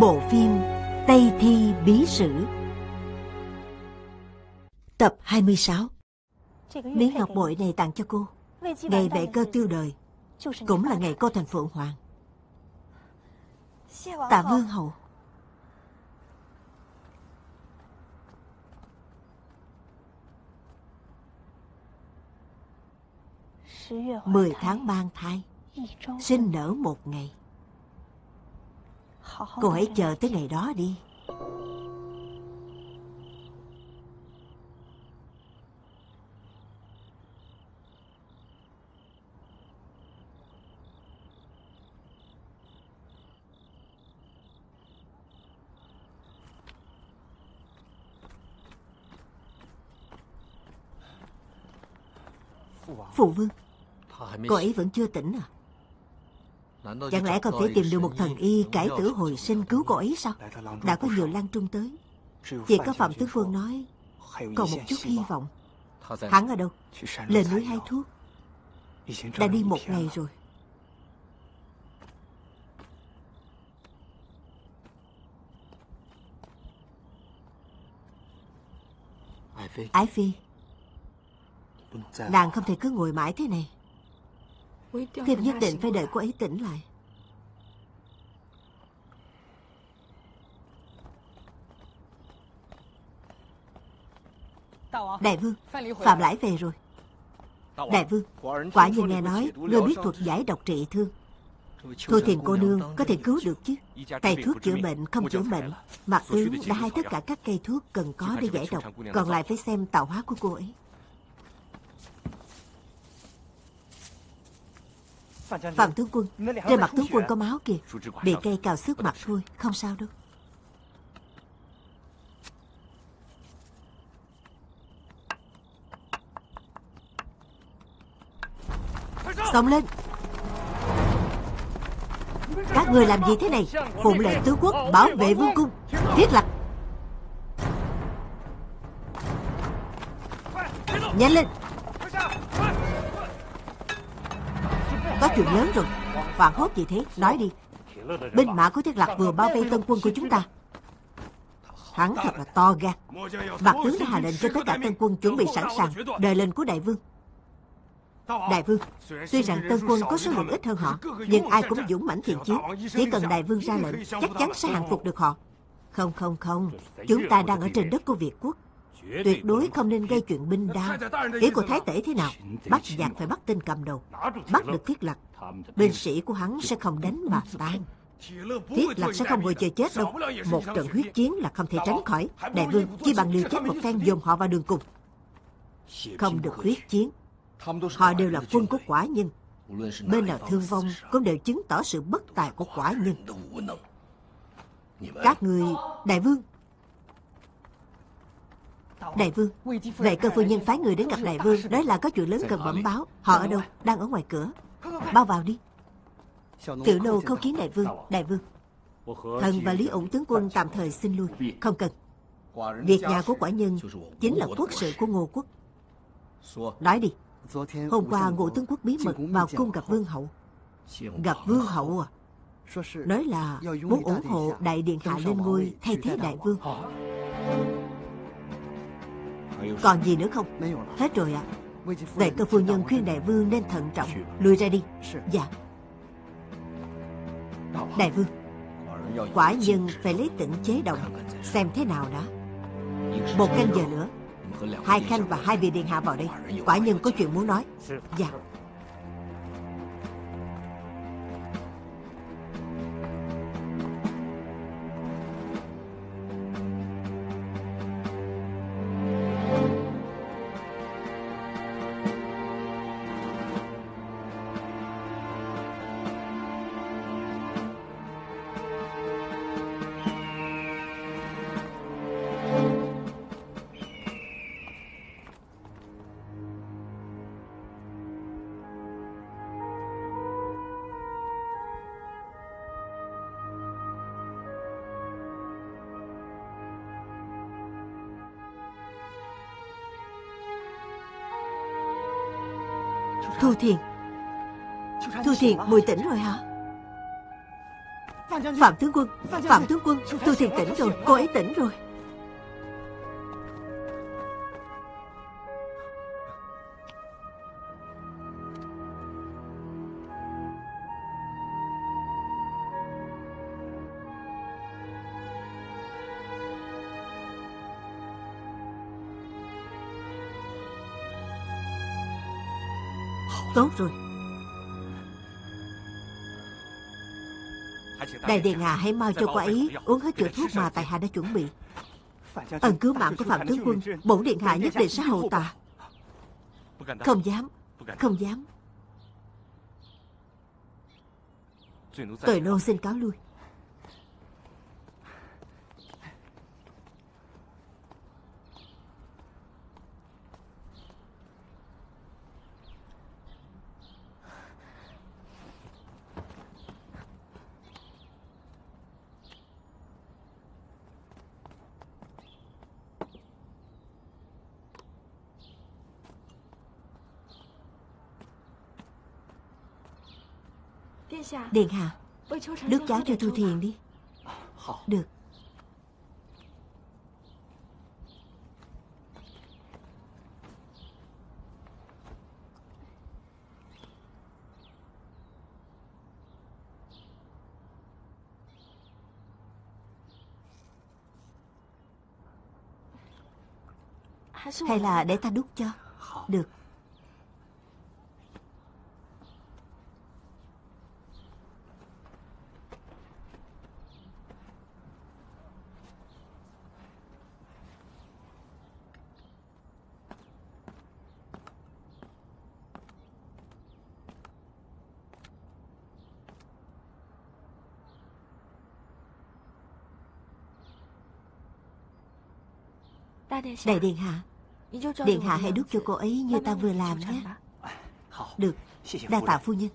Bộ phim Tây Thi Bí Sử. Tập 26 Miếng ngọc bội này tặng cho cô. Ngày vệ cơ tiêu đời. Cũng là ngày cô thành Phượng Hoàng. Tạ Vương Hậu. Mười tháng mang thai. Sinh nở một ngày Cô hãy chờ tới ngày đó đi. Phụ vương Cô ấy vẫn chưa tỉnh à Chẳng lẽ không thể tìm được một thần y cải tử hồi sinh cứu cô ấy sao? Đã có nhiều lang trung tới. Chỉ có Phạm Tướng Quân nói Còn một chút hy vọng. Hắn ở đâu? Lên núi hai thuốc. Đã đi một ngày rồi. Ái Phi. Nàng không thể cứ ngồi mãi thế này Thiếp nhất định phải đợi cô ấy tỉnh lại. Đại vương Phạm Lãi về rồi. Đại vương Quả nhiên nghe nói Ngươi biết thuật giải độc trị thương. Thôi thiền cô nương có thể cứu được chứ? Thầy thuốc chữa bệnh không chữa bệnh. Mặt tướng đã hai tất cả các cây thuốc cần có để giải độc. Còn lại phải xem tạo hóa của cô ấy Phạm tướng quân Trên mặt tướng quân có máu kìa. Bị cây cào xước mặt thôi Không sao đâu. Xông lên. Các người làm gì thế này? Phụng lệnh tứ quốc bảo vệ vương cung. Thiết lập. Nhanh lên chuyện lớn rồi. Hoàng hốt gì thế? Nói đi. Binh mã của Thiết Lạc vừa bao vây tân quân của chúng ta. Hắn thật là to gan. Mặt tướng đã hạ lệnh cho tất cả tân quân chuẩn bị sẵn sàng đời lệnh của đại vương. Đại vương, Tuy rằng tân quân có số lượng ít hơn họ, Nhưng ai cũng dũng mãnh thiện chiến. Chỉ cần đại vương ra lệnh, Chắc chắn sẽ hàng phục được họ. Không không không. Chúng ta đang ở trên đất của Việt quốc. Tuyệt đối không nên gây chuyện binh đao Ý của Thái Tể thế nào? Bắt giặc phải bắt tên cầm đầu. Bắt được thiết lập. Binh sĩ của hắn sẽ không đánh mà tan. Thiết lập sẽ không ngồi chờ chết đâu. Một trận huyết chiến là không thể tránh khỏi. Đại vương chỉ bằng liều chết một phen dồn họ vào đường cùng. Không được huyết chiến. Họ đều là quân của quả nhân. Bên nào thương vong cũng đều chứng tỏ sự bất tài của quả nhân. Các người, Đại vương Đại vương Vệ cơ phu nhân phái người đến gặp đại vương, Nói là có chuyện lớn cần bẩm báo. Họ ở đâu? Đang ở ngoài cửa. Bao vào đi. Tiểu nô khâu kiến đại vương. Đại vương. Thần và Lý ủng tướng quân tạm thời xin lui. Không cần. Việc nhà của quả nhân Chính là quốc sự của Ngô quốc. Nói đi. Hôm qua ngũ tướng quốc bí mật vào cung gặp vương hậu. Gặp vương hậu à? Nói là muốn ủng hộ đại điện hạ lên ngôi Thay thế đại vương. Còn gì nữa không? Hết rồi ạ. À. vậy cơ phu nhân khuyên đại vương nên thận trọng. Lùi ra đi. Dạ. Đại vương, Quả nhân phải lấy tỉnh chế động. Xem thế nào đó Một canh giờ nữa. Hai khanh và hai vị điện hạ vào đây. Quả nhân có chuyện muốn nói. Dạ. Thu Thiền. Thu Thiền mùi tỉnh rồi hả? Phạm tướng quân, Phạm tướng quân, Thu Thiền tỉnh rồi, Cô ấy tỉnh rồi. Đại Điện Hạ hãy mau cho cô ấy uống hết chữa thuốc mà Tại Hạ đã chuẩn bị. Ân cứu mạng của Phạm Tướng Quân, Bổn Điện Hạ nhất định sẽ hậu tạ Không dám Không dám. Tội nô xin cáo lui. Điện Hạ Đốt cháo cho Thu Thiền đi. Được. Hay là để ta đút cho. Được Đại Điện Hạ. Điện Hạ hãy đút cho cô ấy như ta vừa làm nhé. Được. Đa tạ phu nhân.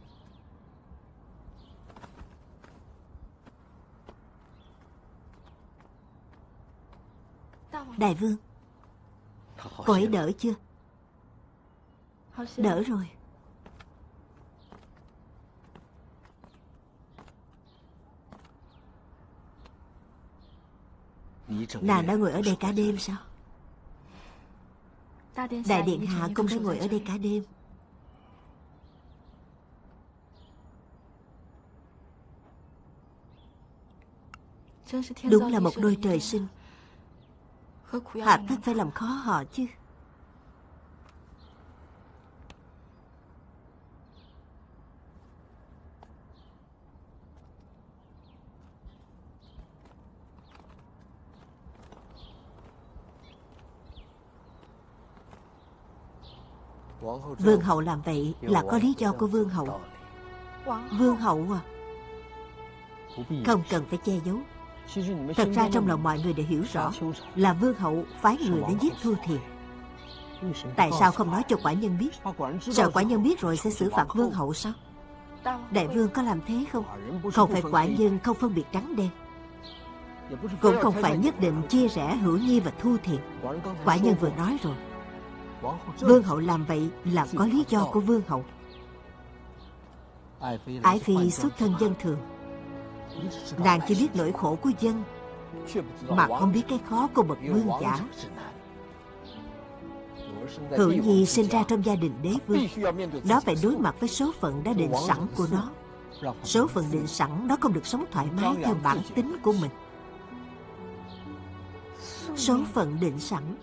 Đại vương Cô ấy đỡ chưa? Đỡ rồi. Nàng đã ngồi ở đây cả đêm sao Đại Điện Hạ cũng đã ngồi ở đây cả đêm. Đúng là một đôi trời sinh. Hạ tất phải làm khó họ chứ Vương hậu làm vậy là có lý do của vương hậu. Vương hậu à Không cần phải che giấu. Thật ra trong lòng mọi người đều hiểu rõ Là vương hậu phái người đến giết Thu Thiền. Tại sao không nói cho quả nhân biết? Sợ quả nhân biết rồi sẽ xử phạt vương hậu sao? Đại vương có làm thế không? Không phải quả nhân không phân biệt trắng đen. Cũng không phải nhất định chia rẽ hữu nhi và thu thiện. Quả nhân vừa nói rồi Vương hậu làm vậy là có lý do của vương hậu. Ái Phi xuất thân dân thường. Nàng chỉ biết nỗi khổ của dân Mà không biết cái khó của bậc vương giả. Hữu Nhi sinh ra trong gia đình đế vương. Nó phải đối mặt với số phận đã định sẵn của nó. Số phận định sẵn Nó không được sống thoải mái theo bản tính của mình. Số phận định sẵn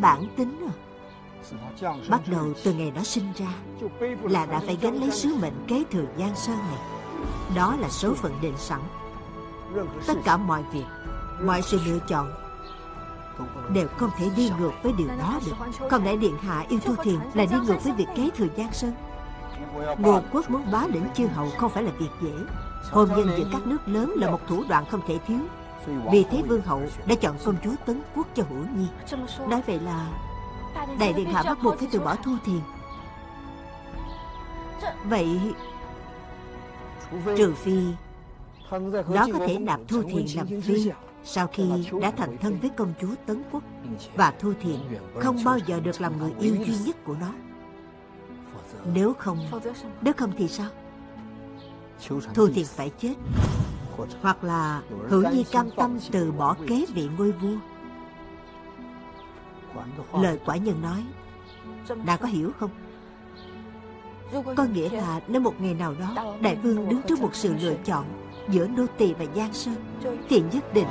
Bản tính à? Bắt đầu từ ngày nó sinh ra Là đã phải gánh lấy sứ mệnh kế thừa Giang Sơn này. Đó là số phận định sẵn. Tất cả mọi việc, Mọi sự lựa chọn Đều không thể đi ngược với điều đó được. Không lẽ Điện Hạ yêu Thu Thiền Là đi ngược với việc kế thừa Giang Sơn? Ngô quốc muốn bá lĩnh chư hậu Không phải là việc dễ. Hôn nhân giữa các nước lớn là một thủ đoạn không thể thiếu vì thế vương hậu đã chọn công chúa Tấn Quốc cho Hữu Nhi. Nói vậy là Đại Điện Hạ bắt buộc phải từ bỏ Thu Thiền. Vậy Trừ phi Nó có thể nạp Thu Thiền làm phi Sau khi đã thành thân với công chúa Tấn Quốc Và Thu Thiền không bao giờ được làm người yêu duy nhất của nó. Nếu không Nếu không thì sao? Thu Thiền phải chết. Hoặc là Hữu Nhi cam tâm từ bỏ kế vị ngôi vua. Lời quả nhân nói Đã có hiểu không? Có nghĩa là nếu một ngày nào đó Đại vương đứng trước một sự lựa chọn Giữa nô tỳ và Giang Sơn Thì nhất định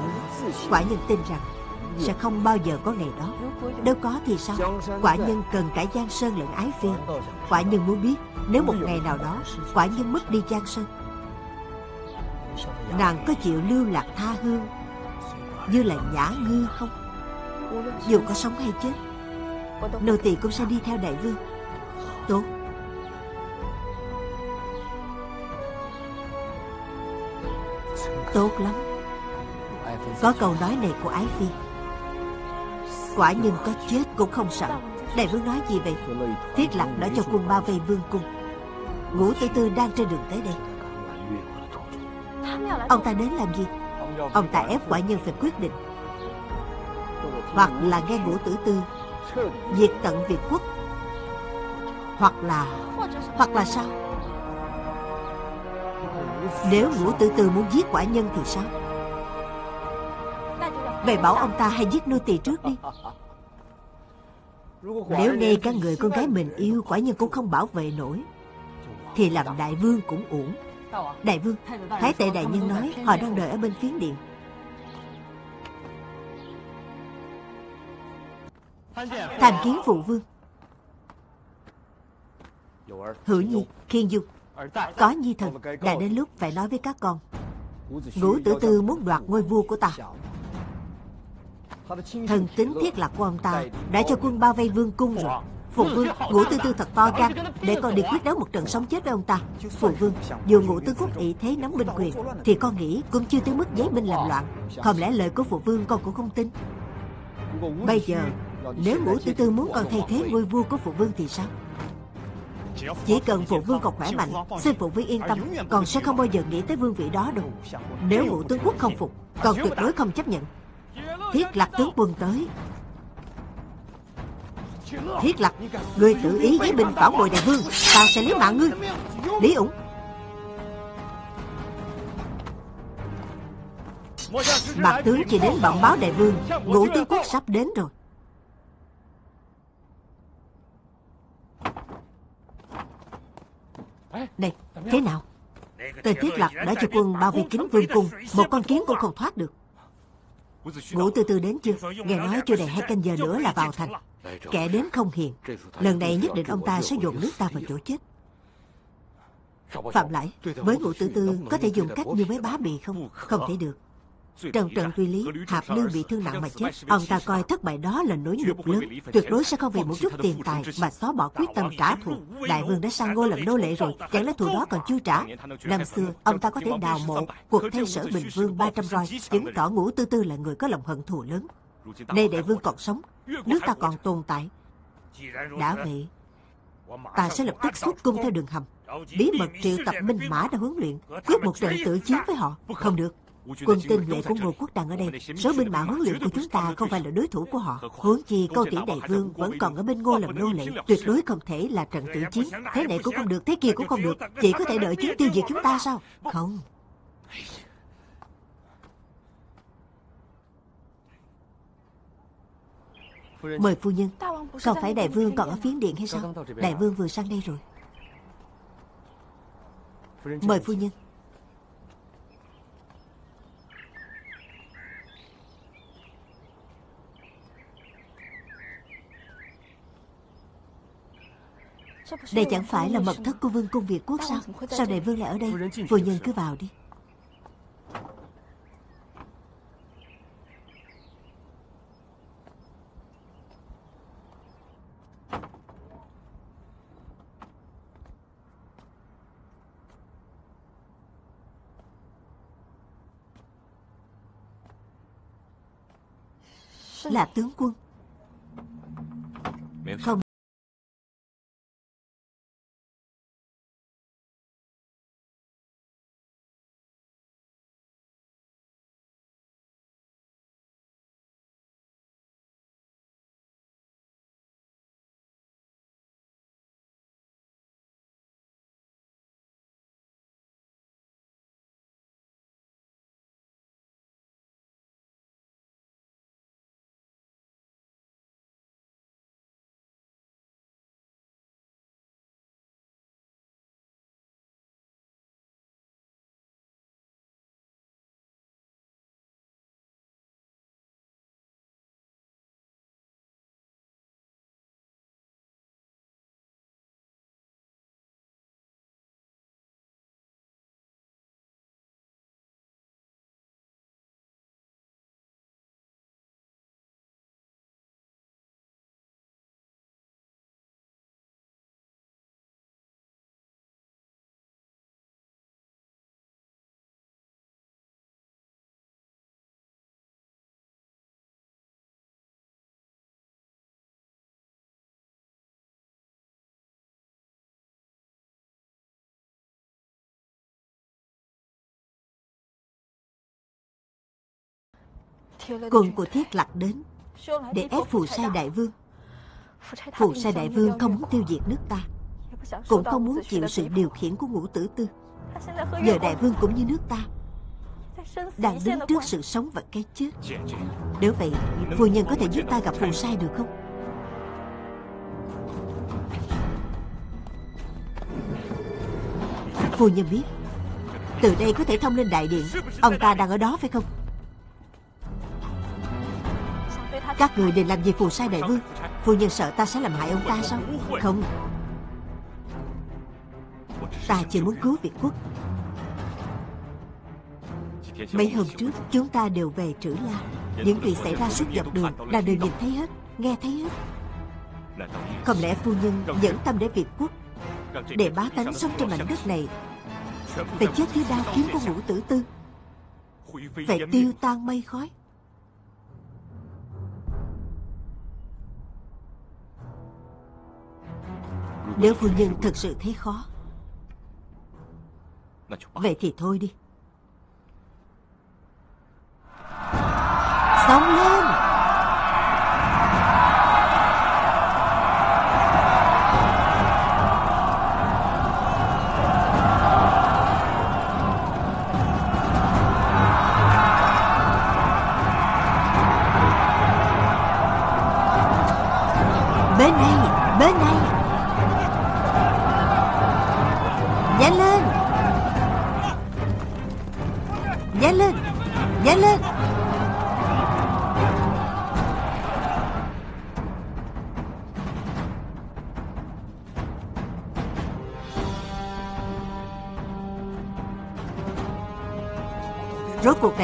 quả nhân tin rằng Sẽ không bao giờ có ngày đó. Nếu có thì sao? Quả nhân cần cả Giang Sơn lẫn Ái Phi. Quả nhân muốn biết Nếu một ngày nào đó Quả nhân mất đi Giang Sơn Nàng có chịu lưu lạc tha hương Như là nhã ngư không? Dù có sống hay chết Nô tỳ cũng sẽ đi theo đại vương. Tốt. Tốt lắm. Có câu nói này của Ái Phi. Quả nhân có chết cũng không sợ. Đại vương nói gì vậy? Thiết lập đã cho quân bao vây vương cung. Ngũ tử tư đang trên đường tới đây. Ông ta đến làm gì? Ông ta ép quả nhân phải quyết định. Hoặc là nghe ngũ tử tư, Diệt tận Việt quốc. Hoặc là Hoặc là sao? Nếu ngũ tử tư muốn giết quả nhân thì sao? Vậy bảo ông ta hãy giết nô tỳ trước đi. Nếu ngay các người con gái mình yêu, Quả nhân cũng không bảo vệ nổi, Thì làm đại vương cũng uổng. Đại vương, Thái tệ đại nhân nói Họ đang đợi ở bên phiến điện. Tham kiến phụ vương. Hữu nhi, Khiên dung Có nhi thần, Đã đến lúc phải nói với các con. Ngũ tử tư muốn đoạt ngôi vua của ta. Thần tính thiết lập của ông ta Đã cho quân bao vây vương cung rồi. Phụ vương, ngũ tư tư thật to gan Để con đi quyết đấu một trận sống chết với ông ta. Phụ vương, dù ngũ tư quốc ý thế nắm binh quyền Thì con nghĩ cũng chưa tới mức giấy binh làm loạn. Không lẽ lời của phụ vương con cũng không tin? Bây giờ Nếu ngũ tư tư muốn con thay thế ngôi vua của phụ vương thì sao? Chỉ cần phụ vương còn khỏe mạnh Xin phụ vương yên tâm Con sẽ không bao giờ nghĩ tới vương vị đó đâu. Nếu ngũ tướng quốc không phục Con tuyệt đối không chấp nhận. Thiết lạc tướng quân tới Thiết lập Ngươi tự ý với binh phản bội đại vương Ta sẽ lấy mạng ngươi. Lý ủng. Mặt tướng chỉ đến bẩm báo đại vương Ngũ tướng quốc sắp đến rồi. Này, thế nào? Tên Thiết Lập đã cho quân bao vây kín vương cung Một con kiến cũng không thoát được. Ngũ từ từ đến chưa? Nghe nói chưa đầy hai canh giờ nữa là vào thành. Kẻ đến không hiền. Lần này nhất định ông ta sẽ dồn nước ta vào chỗ chết. Phạm lại Với ngũ tử tư, có thể dùng cách như với bá bì không? Không thể được. Trần Trần Tuy Lý, Hạp Lưu bị thương nặng mà chết. Ông ta coi thất bại đó là nỗi nhục lớn. Tuyệt đối sẽ không vì một chút tiền tài Mà xóa bỏ quyết tâm trả thù. Đại vương đã sang ngô làm nô lệ rồi, Chẳng lẽ thù đó còn chưa trả? Năm xưa, ông ta có thể đào mộ Cuộc thay sở Bình Vương 300 roi. Chứng tỏ ngũ tư tư là người có lòng hận thù lớn. Nay đại vương còn sống. Nước ta còn tồn tại Đã vậy Ta sẽ lập tức xuất cung theo đường hầm. Bí mật triệu tập binh mã đã huấn luyện Quyết một trận tự chiến với họ. Không được. Quân tinh nhuệ của Ngô Quốc đang ở đây Số binh mã huấn luyện của chúng ta không phải là đối thủ của họ. Huống chi câu tiễn đại vương vẫn còn ở bên Ngô làm nô lệ Tuyệt đối không thể là trận tự chiến. Thế này cũng không được, thế kia cũng không được. Chỉ có thể đợi chúng tiêu diệt chúng ta sao? Không. Mời phu nhân. Không phải đại vương còn ở phiến điện hay sao? Đại vương vừa sang đây rồi. Mời phu nhân. Đây chẳng phải là mật thất của vương cung Việt Quốc sao? Sao đại vương lại ở đây? Phu nhân cứ vào đi Là tướng quân. Không Quân của Thiết Lạc đến để ép phù sai đại vương. Phù sai đại vương không muốn tiêu diệt nước ta, cũng không muốn chịu sự điều khiển của ngũ tử tư. Giờ đại vương cũng như nước ta, đang đứng trước sự sống và cái chết. Nếu vậy, phu nhân có thể giúp ta gặp phù sai được không? Phu nhân biết Từ đây có thể thông lên đại điện. Ông ta đang ở đó phải không Các người định làm gì phù sai đại vương? Phu nhân sợ ta sẽ làm hại ông ta sao? Không. Ta chỉ muốn cứu Việt quốc. Mấy hôm trước, chúng ta đều về Trữ La. Những chuyện xảy ra suốt dọc đường Là đều nhìn thấy hết, Nghe thấy hết. Không lẽ phu nhân dẫn tâm để Việt quốc Để bá tánh sống trên mảnh đất này? Phải chết dưới đao kiếm của ngũ tử tư. Phải tiêu tan mây khói. Nếu phu nhân thực sự thấy khó Vậy thì thôi đi. Xông lên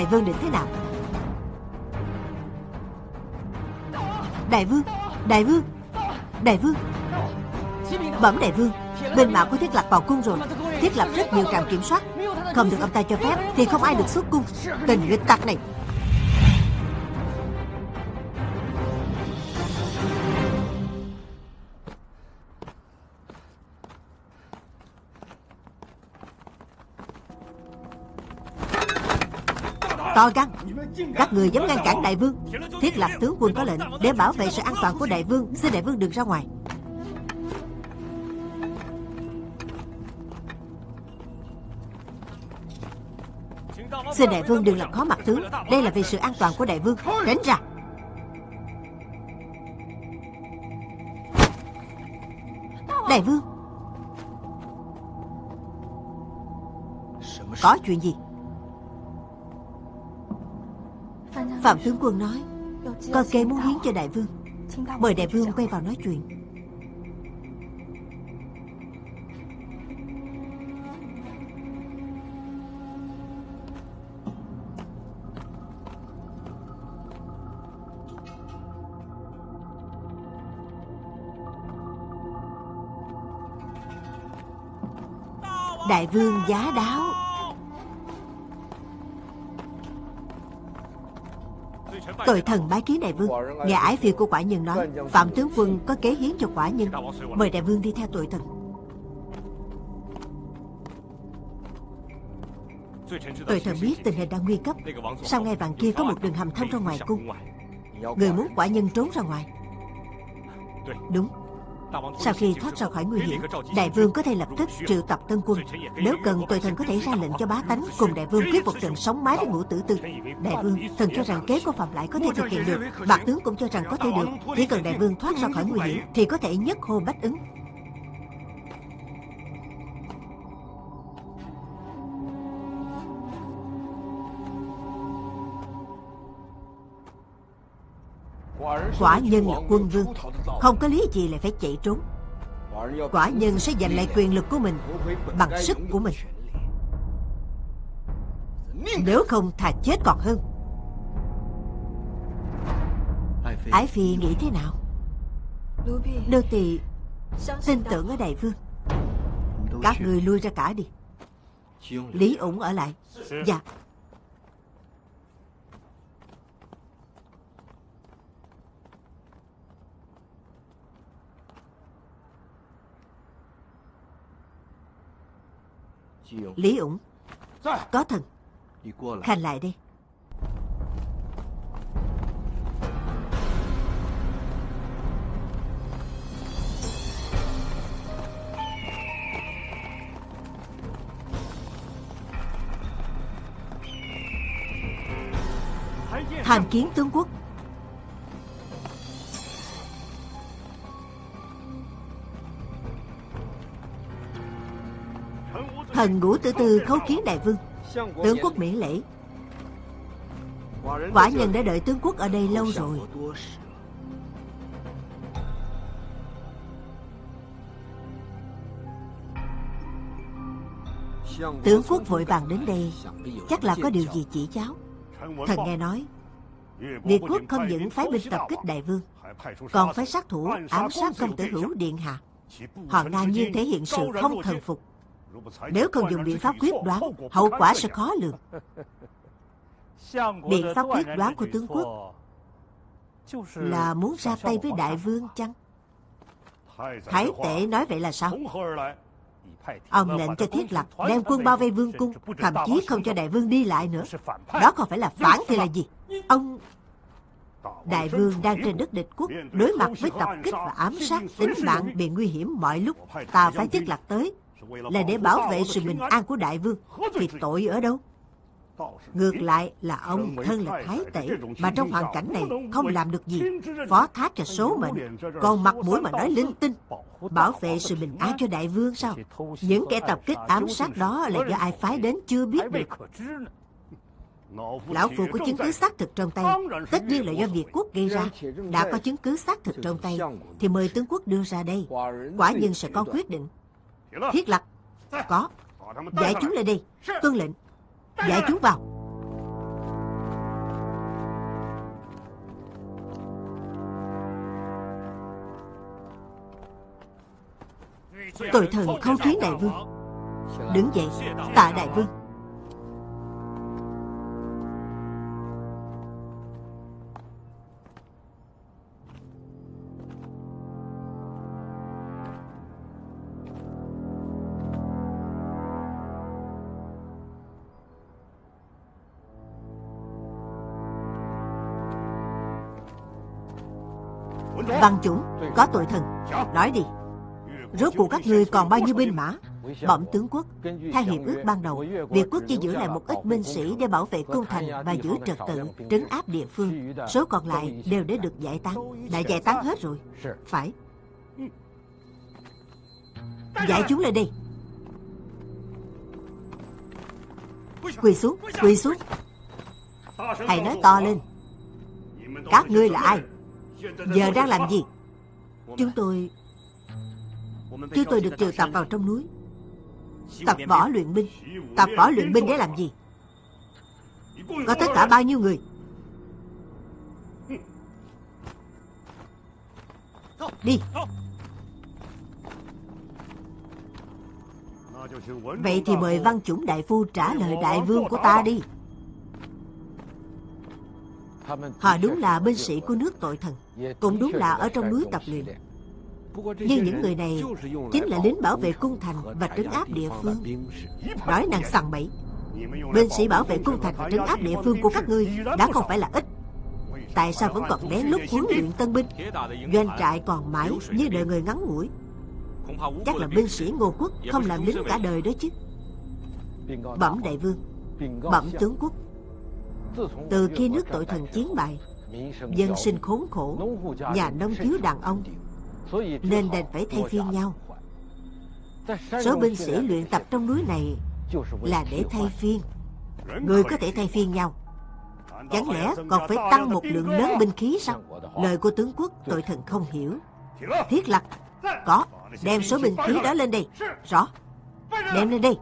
đại vương định thế nào? Đại vương Đại vương Đại vương. Bẩm đại vương, Bên mạo của thiết lập vào cung rồi, Thiết lập rất nhiều trạm kiểm soát. Không được ông ta cho phép Thì không ai được xuất cung. Tình nghịch tặc này To gan. Các người dám ngăn cản đại vương, Thiết lập tướng quân có lệnh Để bảo vệ sự an toàn của đại vương, Xin đại vương đừng ra ngoài. Xin đại vương đừng làm khó mặt tướng, Đây là vì sự an toàn của đại vương. Tránh ra. Đại vương, Có chuyện gì? Phạm tướng quân nói con kế muốn hiến cho đại vương, Mời đại vương quay vào nói chuyện. Đại vương giá đáo. Tội thần bái kiến đại vương. Nghe ái phi của quả nhân nói, Phạm tướng quân có kế hiến cho quả nhân. Mời đại vương đi theo tội thần. Tội thần biết tình hình đang nguy cấp. Sau ngay vàng kia có một đường hầm thông ra ngoài cung. Người muốn quả nhân trốn ra ngoài. Đúng sau khi thoát ra khỏi nguy hiểm, Đại vương có thể lập tức triệu tập tân quân. Nếu cần tội thần có thể ra lệnh cho bá tánh Cùng đại vương quyết một trận sống mái với ngũ tử tư. Đại vương thần cho rằng kế của phạm lại có thể thực hiện được, Bạc tướng cũng cho rằng có thể được. Chỉ cần đại vương thoát ra khỏi nguy hiểm Thì có thể nhất hô bách ứng. Quả nhân là quân vương. Không có lý gì lại phải chạy trốn. Quả nhân sẽ giành lại quyền lực của mình Bằng sức của mình. Nếu không thà chết còn hơn. Ái Phi nghĩ thế nào? Nô tỳ tin tưởng ở đại vương. Các người lui ra cả đi. Lý ủng ở lại. Dạ. Lý Ủng Có thần. Khanh lại đi. Hàm kiến tướng quốc. Thần ngũ tử tư khấu kiến đại vương. Tướng quốc miễn lễ. Quả nhân đã đợi tướng quốc ở đây lâu rồi. Tướng quốc vội vàng đến đây. Chắc là có điều gì chỉ cháu Thần nghe nói, Việt quốc không những phái binh tập kích đại vương, Còn phải sát thủ ám sát công tử hữu điện hạ. Họ ngang nhiên thể hiện sự không thần phục. Nếu không dùng biện pháp quyết đoán, Hậu quả sẽ khó lường. Biện pháp quyết đoán của tướng quốc Là muốn ra tay với đại vương chăng? Thái tể nói vậy là sao? Ông lệnh cho thiết lập, đem quân bao vây vương cung, Thậm chí không cho đại vương đi lại nữa. Đó không phải là phản thì là gì? Ông Đại vương đang trên đất địch quốc, Đối mặt với tập kích và ám sát, Tính mạng bị nguy hiểm mọi lúc, Ta phải thiết lập tới. Là để bảo vệ sự bình an của đại vương. Thì tội ở đâu? Ngược lại là ông thân là thái tể, Mà trong hoàn cảnh này không làm được gì, Phó thác cho số mệnh, Còn mặt mũi mà nói linh tinh. Bảo vệ sự bình an cho đại vương sao? Những kẻ tập kích ám sát đó Là do ai phái đến chưa biết được. Lão Phu có chứng cứ xác thực trong tay. Tất nhiên là do Việt quốc gây ra. Đã có chứng cứ xác thực trong tay, Thì mời tướng quốc đưa ra đây. Quả nhân sẽ có quyết định. Thiết lập. Có. Giải chúng lên đi. Tuân lệnh. Giải chúng vào. Tội thần khâu kiến đại vương. Đứng dậy. Tạ đại vương. Bằng chủng Có tội thần. Nói đi. Rốt cuộc các ngươi còn bao nhiêu binh mã? Bẩm tướng quốc, Theo hiệp ước ban đầu Việt quốc chỉ giữ lại một ít binh sĩ Để bảo vệ cung thành và giữ trật tự, Trấn áp địa phương, Số còn lại đều đã được giải tán. Đã giải tán hết rồi. Phải. Giải chúng lên đi. Quỳ xuống Quỳ xuống. Hãy nói to lên. Các ngươi là ai? Giờ đang làm gì? Chúng tôi Chúng tôi được triệu tập vào trong núi. Tập võ luyện binh. Tập võ luyện binh để làm gì? Có tất cả bao nhiêu người? Đi. Vậy thì mời văn chủng đại phu trả lời đại vương của ta đi Họ đúng là binh sĩ của nước tội thần. Cũng đúng là ở trong núi tập luyện Nhưng những người này Chính là lính bảo vệ cung thành Và trấn áp địa phương. Nói năng sằng bậy, Binh sĩ bảo vệ cung thành và trấn áp địa phương của các ngươi Đã không phải là ít. Tại sao vẫn còn lén lúc huấn luyện tân binh, Doanh trại còn mãi Như đời người ngắn ngủi? Chắc là binh sĩ ngô quốc Không làm lính cả đời đó chứ. Bẩm đại vương, Bẩm tướng quốc từ khi nước tội thần chiến bại, Dân sinh khốn khổ, Nhà nông thiếu đàn ông, Nên đành phải thay phiên nhau. Số binh sĩ luyện tập trong núi này Là để thay phiên. Người có thể thay phiên nhau. Chẳng lẽ còn phải tăng một lượng lớn binh khí sao? Lời của tướng quốc tội thần không hiểu. Thiết lập, Có, Đem số binh khí đó lên đây. Rõ. Đem lên đây.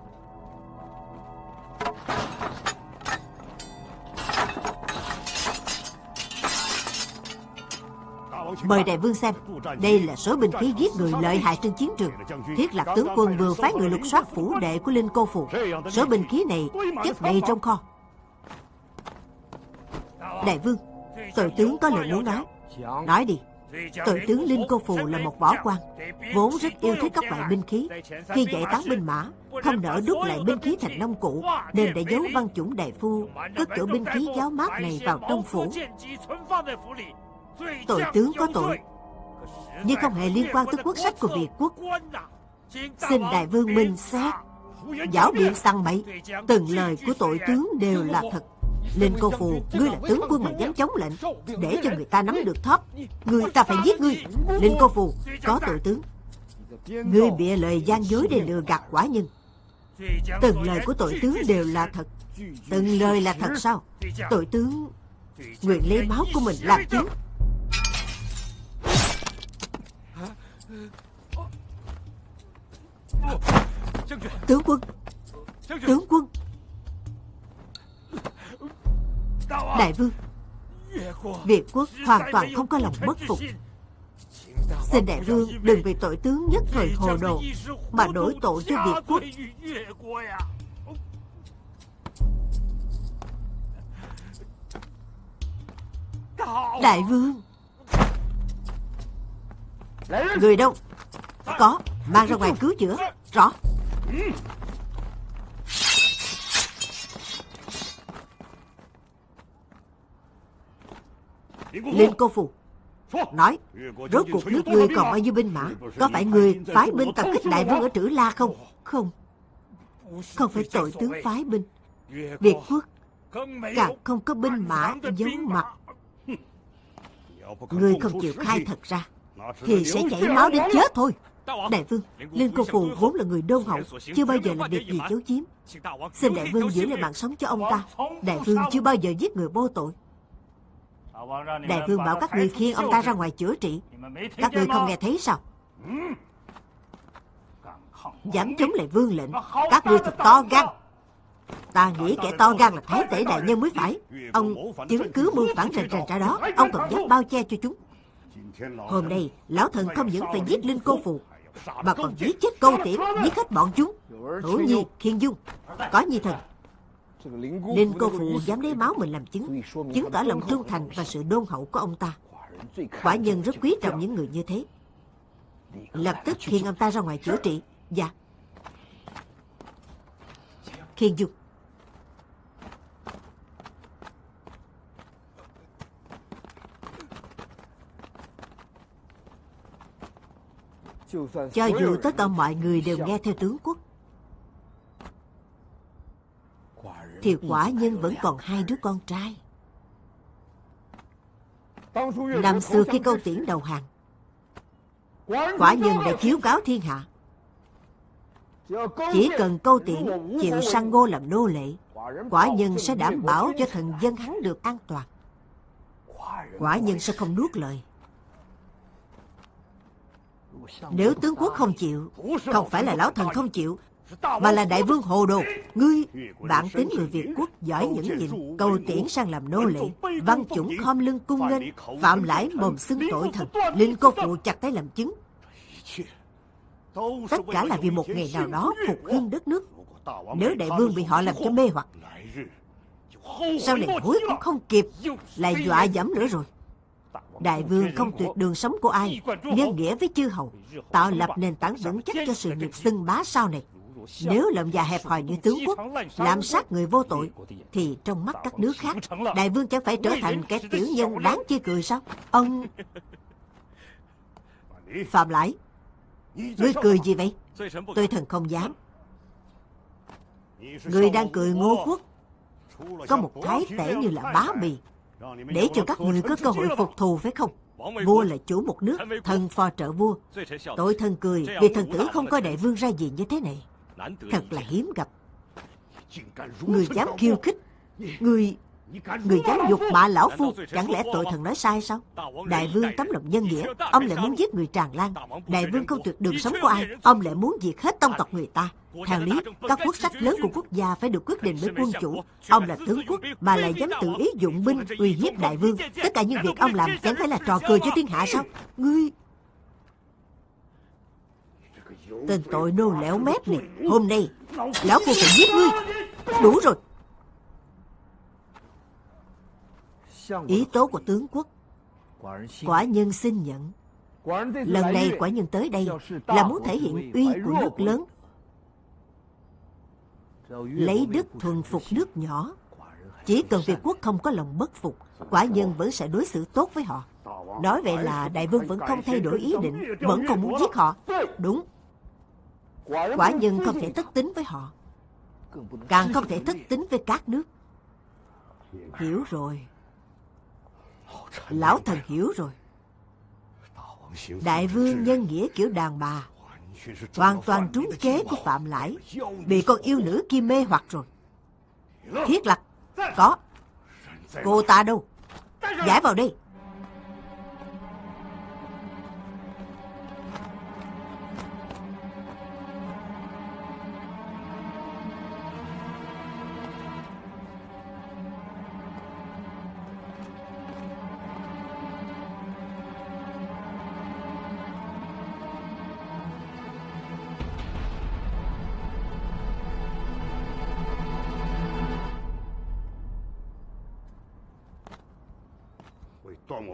Mời đại vương xem. Đây là số binh khí giết người lợi hại trên chiến trường. Thiết lập tướng quân vừa phái người lục soát phủ đệ của Linh Cô Phù Số binh khí này chất đầy trong kho. Đại vương, Tội tướng có lời muốn nói. Nói đi. Tội tướng Linh Cô Phù là một võ quan, Vốn rất yêu thích các loại binh khí. Khi giải tán binh mã, Không nỡ đúc lại binh khí thành nông cụ, Nên đã giấu văn chủng đại phu, Cất chỗ binh khí giáo mát này vào trong phủ. Tội tướng có tội. Nhưng không hề liên quan tới quốc sách của Việt quốc. Xin đại vương minh xét. Giáo biện săn bậy. Từng lời của tội tướng đều là thật. Linh cô phù, Ngươi là tướng quân mà dám chống lệnh, Để cho người ta nắm được thóp. Người ta phải giết ngươi. Linh cô phù, Có tội tướng. Ngươi bịa lời gian dối để lừa gạt quả nhân. Từng lời của tội tướng đều là thật. Từng lời là thật sao? Tội tướng Nguyện lấy máu của mình làm chứng. Tướng quân. Tướng quân. Đại vương. Việt quốc hoàn toàn không có lòng bất phục. Xin đại vương đừng vì tội tướng nhất thời hồ đồ Mà đổi tội cho Việt quốc. Đại vương. Người đâu? Có. Mang ra ngoài cứu chữa. Rõ. Linh cô phù Nói, Rốt cuộc nước ngươi còn bao nhiêu binh mã? Có phải ngươi phái binh tập kích đại vương ở Trữ La không? Không. Không phải tội tướng phái binh. Việt quốc Càng không có binh mã giấu mặt. Ngươi không chịu khai thật ra, Thì sẽ chảy máu đến chết thôi. Đại vương Liên cô phù vốn là người đôn hậu Chưa bao giờ làm việc gì giấu giếm Xin đại vương giữ lại mạng sống cho ông ta. Đại vương chưa bao giờ giết người vô tội. Đại vương bảo các người khiêng ông ta ra ngoài chữa trị. Các người không nghe thấy sao? Dám chống lại vương lệnh. Các ngươi thật to gan. Ta nghĩ kẻ to gan là Thái tể đại nhân mới phải. Ông chứng cứ mưu phản rành rành ra đó. Ông còn dám bao che cho chúng. Hôm nay Lão thần không những phải giết Linh Cô Phù Mà còn giết chết câu tiễn Giết hết bọn chúng. Hữu Nhi, Khiên Dung Có Nhi thần. Linh Cô Phụ dám lấy máu mình làm chứng Chứng tỏ lòng trung thành và sự đôn hậu của ông ta. Quả nhân rất quý trọng những người như thế. Lập tức khiêng ông ta ra ngoài chữa trị. Dạ. Khiên Dung Cho dù tất cả mọi người đều nghe theo tướng quốc, Thì quả nhân vẫn còn hai đứa con trai. Năm xưa khi câu tiễn đầu hàng, Quả nhân đã chiếu cáo thiên hạ. Chỉ cần câu tiễn chịu sang ngô làm nô lệ, Quả nhân sẽ đảm bảo cho thần dân hắn được an toàn. Quả nhân sẽ không nuốt lời nếu tướng quốc không chịu, Không phải là lão thần không chịu, Mà là đại vương hồ đồ. Ngươi, Bản tính người Việt quốc giỏi những nhịn, Cầu tiễn sang làm nô lệ, Văn chủng khom lưng cung nghênh, Phạm lãi mồm xưng tội thần Linh cô phụ chặt tay làm chứng. Tất cả là vì một ngày nào đó phục hưng đất nước. Nếu đại vương bị họ làm cho mê hoặc Sau này hối cũng không kịp, Lại dọa dẫm nữa rồi? Đại vương không tuyệt đường sống của ai, Nhân nghĩa với chư hầu. Tạo lập nền tảng vững chắc cho sự nghiệp xưng bá sau này. Nếu lòng già hẹp hòi như tướng quốc Làm sát người vô tội, Thì trong mắt các nước khác, Đại vương chẳng phải trở thành kẻ tiểu nhân đáng chê cười sao? Ông Phạm Lãi, Ngươi cười gì vậy? Tôi thần không dám. Ngươi đang cười ngô quốc. Có một thái tể như là bá mì để cho các người có cơ hội phục thù phải không? Vua là chủ một nước, thần phò trợ vua. Tội thân cười vì thần tử không coi đại vương ra gì như thế này. Thật là hiếm gặp. Người dám khiêu khích, người Người dám nhục mạ lão phu Chẳng lẽ tội thần nói sai sao? Đại vương tấm lòng nhân nghĩa Ông lại muốn giết người tràn lan. Đại vương không tuyệt đường sống của ai? Ông lại muốn diệt hết tông tộc người ta. Theo lý Các quốc sách lớn của quốc gia phải được quyết định bởi quân chủ. Ông là tướng quốc Mà lại dám tự ý dụng binh uy hiếp đại vương. Tất cả những việc ông làm Chẳng phải là trò cười cho thiên hạ sao? Ngươi! Tên tội nô lẻo mép này Hôm nay Lão phu phải giết ngươi. Đủ rồi Ý tố của tướng quốc. Quả nhân xin nhận. Lần này quả nhân tới đây Là muốn thể hiện uy của nước lớn. Lấy đức thuần phục nước nhỏ. Chỉ cần Việt quốc không có lòng bất phục Quả nhân vẫn sẽ đối xử tốt với họ. Nói vậy là đại vương vẫn không thay đổi ý định Vẫn còn muốn giết họ. Đúng. Quả nhân không thể thất tính với họ. Càng không thể thất tính với các nước. Hiểu rồi. Lão thần hiểu rồi. Đại vương nhân nghĩa kiểu đàn bà. Hoàn toàn trúng kế của Phạm Lãi. Bị con yêu nữ kia mê hoặc rồi. Thiết lập. Có. Cô ta đâu? Giải vào đây.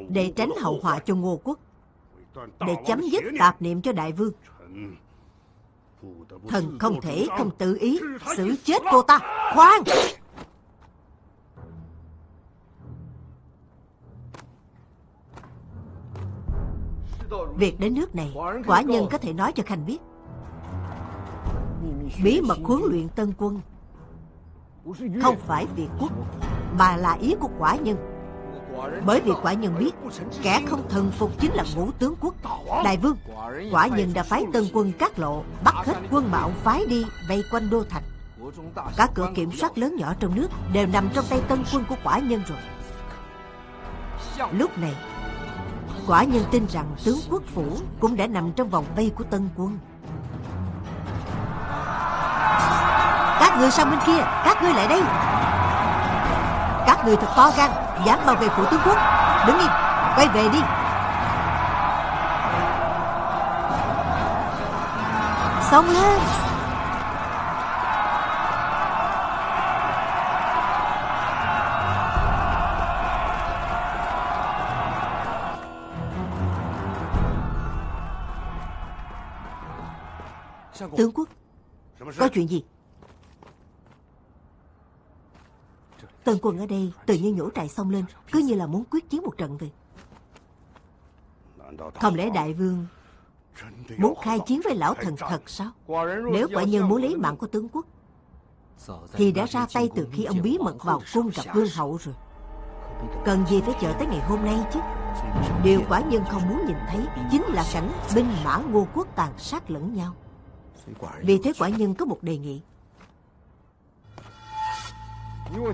Để tránh hậu họa cho Ngô Quốc, để chấm dứt tạp niệm cho đại vương. Thần không thể không tự ý xử chết cô ta. Khoan! Việc đến nước này, quả nhân có thể nói cho Khanh biết. Bí mật huấn luyện tân quân không phải việc quốc, mà là ý của quả nhân. Bởi vì quả nhân biết, Kẻ không thần phục chính là ngũ tướng quốc. Đại vương, Quả nhân đã phái tân quân các lộ, Bắt hết quân mạo phái đi, Vây quanh đô thành. Các cửa kiểm soát lớn nhỏ trong nước Đều nằm trong tay tân quân của quả nhân rồi. Lúc này, Quả nhân tin rằng tướng quốc phủ Cũng đã nằm trong vòng vây của tân quân. Các người sang bên kia, Các ngươi lại đây. Các người thật to gan. Dám bảo vệ phủ tướng quốc. Đứng im, Quay về đi. Xong lên. Tướng quốc, Có chuyện gì? Tân quân ở đây tự nhiên nhổ trại xong lên, Cứ như là muốn quyết chiến một trận vậy. Không lẽ đại vương Muốn khai chiến với lão thần thật sao? Nếu quả nhân muốn lấy mạng của tướng quốc, Thì đã ra tay từ khi ông bí mật vào cung gặp vương hậu rồi. Cần gì phải chờ tới ngày hôm nay chứ? Điều quả nhân không muốn nhìn thấy Chính là cảnh binh mã ngô quốc tàn sát lẫn nhau. Vì thế quả nhân có một đề nghị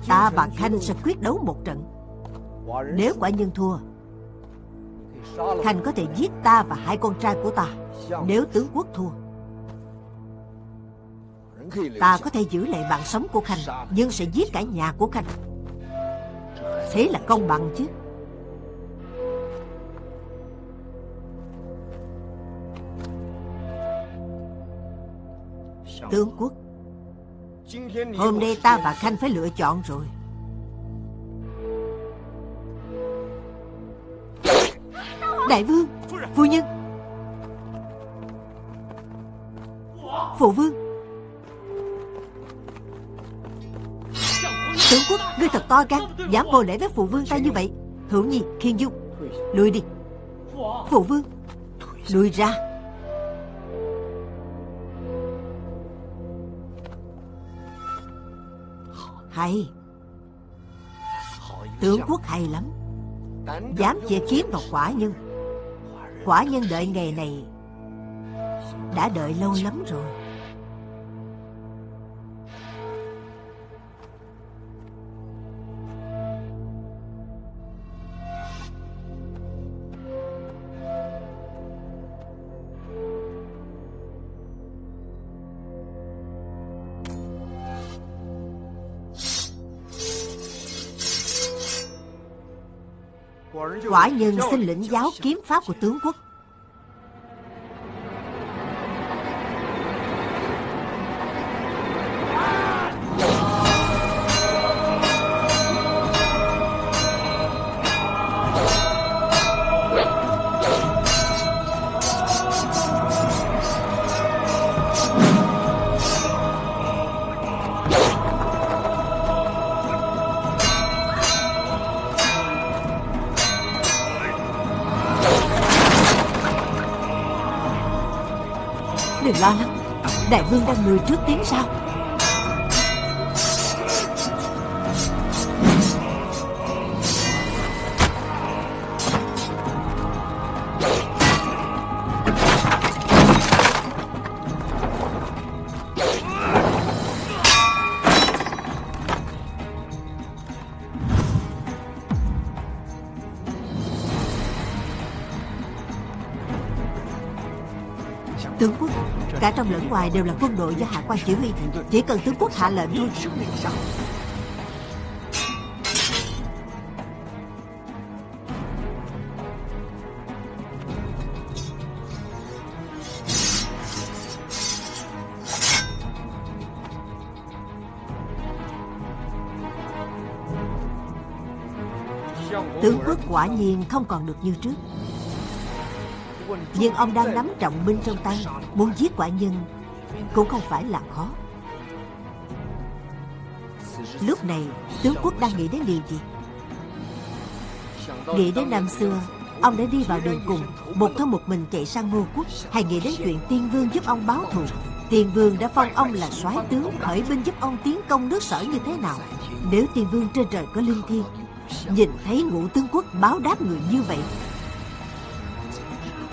Ta và Khanh sẽ quyết đấu một trận. Nếu quả nhân thua, Khanh có thể giết ta và hai con trai của ta, Nếu tướng quốc thua. Ta có thể giữ lại mạng sống của Khanh, Nhưng sẽ giết cả nhà của Khanh. Thế là công bằng chứ? Tướng quốc. Hôm nay ta và Khanh phải lựa chọn rồi. Đại vương, Phu nhân. Phụ vương. Tướng quốc, Ngươi thật to gan, Dám vô lễ với phụ vương ta như vậy. Hữu nhi, Khiên dung Lùi đi. Phụ vương Lùi ra. Hay. Tướng quốc hay lắm. Dám chĩa kiếm vào quả nhân. Quả nhân đợi ngày này Đã đợi lâu lắm rồi. Quả nhân xin lĩnh giáo kiếm pháp của tướng quốc. Tướng quốc, cả trong lẫn ngoài đều là quân đội do hạ quan chỉ huy. Chỉ cần tướng quốc hạ lệnh thôi. Tướng quốc quả nhiên không còn được như trước nhưng ông đang nắm trọng binh trong tay, Muốn giết quả nhân Cũng không phải là khó. Lúc này, tướng quốc đang nghĩ đến điều gì? Nghĩ đến năm xưa, Ông đã đi vào đường cùng, Một thân một mình chạy sang ngô quốc, Hay nghĩ đến chuyện tiên vương giúp ông báo thù. Tiên vương đã phong ông là soái tướng, Khởi binh giúp ông tiến công nước sở như thế nào? Nếu tiên vương trên trời có linh thiên Nhìn thấy ngũ tướng quốc báo đáp người như vậy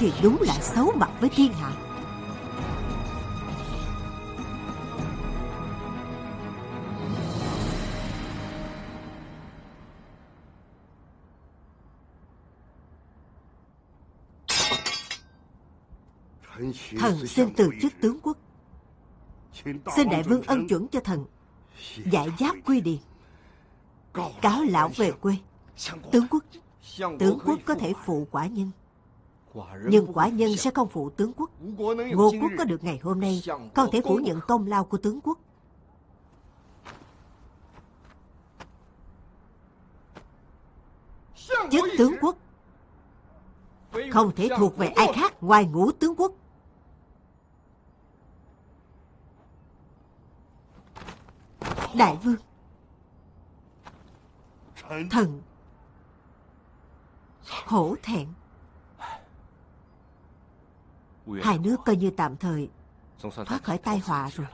thì đúng là xấu mặt với thiên hạ. Thần xin từ chức tướng quốc. Xin đại vương ân chuẩn cho thần, Giải giáp quy điền. Cáo lão về quê, tướng quốc tướng quốc có thể phụ quả nhân nhưng quả nhân sẽ không phụ tướng quốc. Ngô quốc có được ngày hôm nay không thể phủ nhận công lao của tướng quốc. Chức tướng quốc không thể thuộc về ai khác ngoài ngũ tướng quốc. Đại vương Thần Hổ thẹn Hai nước coi như tạm thời. Thoát khỏi tai họa rồi